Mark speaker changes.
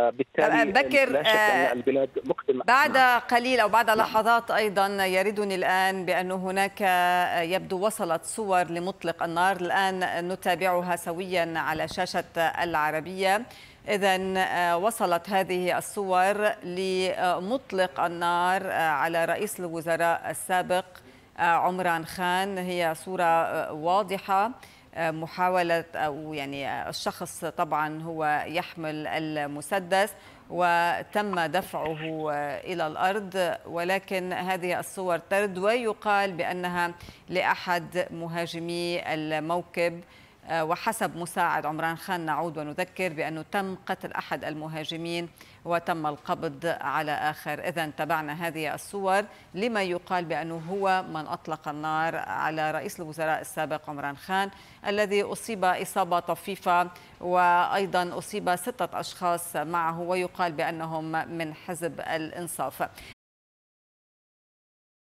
Speaker 1: بالتالي
Speaker 2: بكر
Speaker 1: لا شك أن البلاد مقدمة.
Speaker 2: بعد قليل أو بعد لحظات أيضا يردني الآن بأن هناك يبدو وصلت صور لمطلق النار. الآن نتابعها سويا على شاشة العربية. إذا وصلت هذه الصور لمطلق النار على رئيس الوزراء السابق عمران خان. هي صورة واضحة. محاولة أو يعني الشخص طبعا هو يحمل المسدس وتم دفعه إلى الأرض ولكن هذه الصور ترد ويقال بأنها لأحد مهاجمي الموكب. وحسب مساعد عمران خان نعود ونذكر بأنه تم قتل أحد المهاجمين وتم القبض على آخر. إذا تابعنا هذه الصور لما يقال بأنه هو من أطلق النار على رئيس الوزراء السابق عمران خان الذي أصيب إصابة طفيفة وأيضا أصيب ستة أشخاص معه ويقال بأنهم من حزب الإنصاف.